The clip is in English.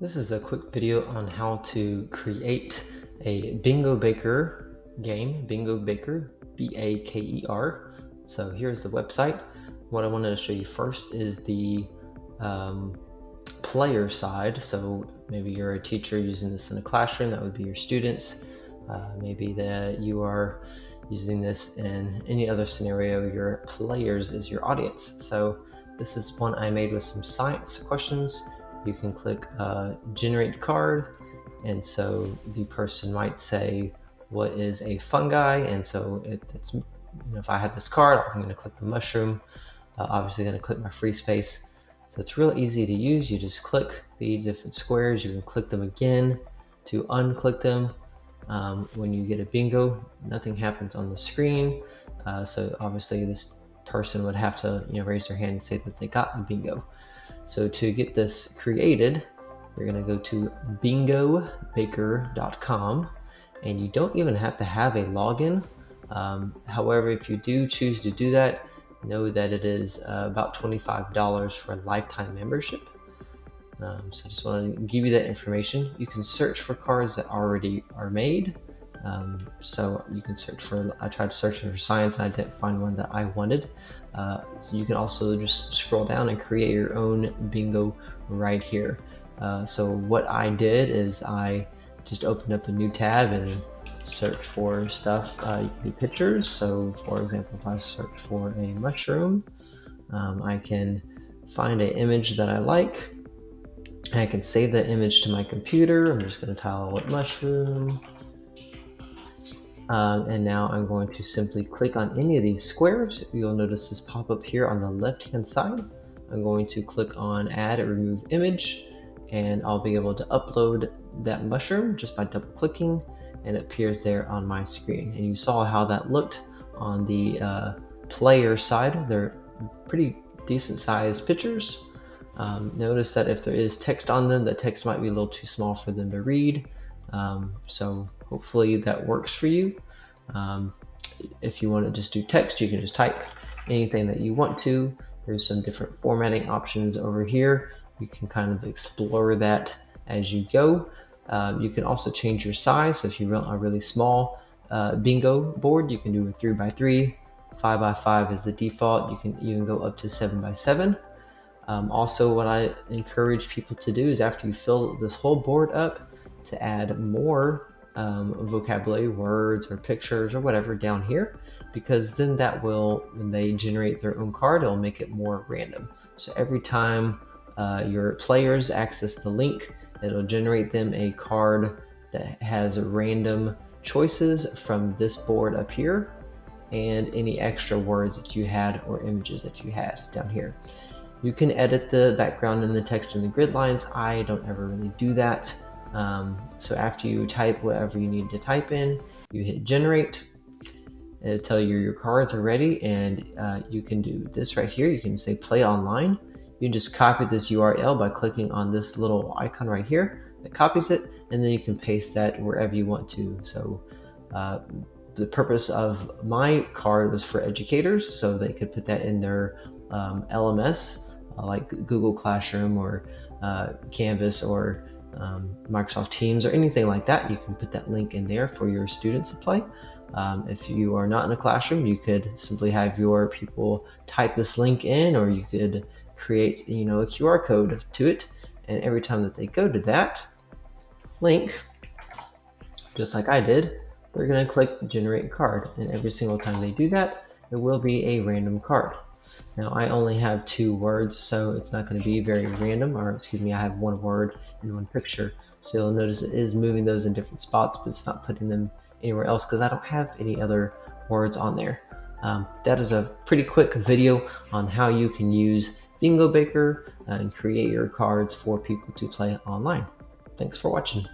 This is a quick video on how to create a Bingo Baker game, Bingo Baker, B-A-K-E-R. So here's the website. What I wanted to show you first is the um, player side. So maybe you're a teacher using this in a classroom, that would be your students. Uh, maybe that you are using this in any other scenario, your players is your audience. So this is one I made with some science questions you can click uh, generate card. And so the person might say, what is a fungi? And so it, it's, you know, if I had this card, I'm going to click the mushroom. Uh, obviously going to click my free space. So it's real easy to use. You just click the different squares. You can click them again to unclick them. Um, when you get a bingo, nothing happens on the screen. Uh, so obviously this person would have to you know raise their hand and say that they got a bingo. So to get this created, you're gonna go to bingobaker.com and you don't even have to have a login. Um, however, if you do choose to do that, know that it is uh, about $25 for a lifetime membership. Um, so I just want to give you that information. You can search for cards that already are made. Um, so you can search for, I tried searching for science and I didn't find one that I wanted. Uh, so you can also just scroll down and create your own bingo right here. Uh, so what I did is I just opened up a new tab and search for stuff. Uh, you can do pictures. So for example, if I search for a mushroom, um, I can find an image that I like. I can save that image to my computer. I'm just going to tile what mushroom. Um, and now I'm going to simply click on any of these squares. You'll notice this pop up here on the left hand side. I'm going to click on add or remove image and I'll be able to upload that mushroom just by double clicking and it appears there on my screen. And you saw how that looked on the uh, player side. They're pretty decent sized pictures. Um, notice that if there is text on them, the text might be a little too small for them to read. Um, so hopefully that works for you. Um, if you want to just do text, you can just type anything that you want to. There's some different formatting options over here. You can kind of explore that as you go. Um, you can also change your size. So if you want a really small uh, bingo board, you can do a three by three, five by five is the default. You can even go up to seven by seven. Um, also, what I encourage people to do is after you fill this whole board up, to add more um, vocabulary, words or pictures or whatever down here, because then that will, when they generate their own card, it'll make it more random. So every time uh, your players access the link, it'll generate them a card that has random choices from this board up here and any extra words that you had or images that you had down here. You can edit the background and the text and the grid lines. I don't ever really do that. Um, so after you type whatever you need to type in, you hit generate. It'll tell you your cards are ready and uh, you can do this right here. You can say play online. You can just copy this URL by clicking on this little icon right here that copies it and then you can paste that wherever you want to. So uh, the purpose of my card was for educators so they could put that in their um, LMS uh, like Google Classroom or uh, Canvas or um, Microsoft Teams or anything like that, you can put that link in there for your students to play. Um, if you are not in a classroom, you could simply have your people type this link in, or you could create, you know, a QR code to it. And every time that they go to that link, just like I did, they're going to click generate card. And every single time they do that, it will be a random card. Now I only have two words, so it's not going to be very random, or excuse me, I have one word in one picture. So you'll notice it is moving those in different spots, but it's not putting them anywhere else because I don't have any other words on there. Um, that is a pretty quick video on how you can use Bingo Baker and create your cards for people to play online. Thanks for watching.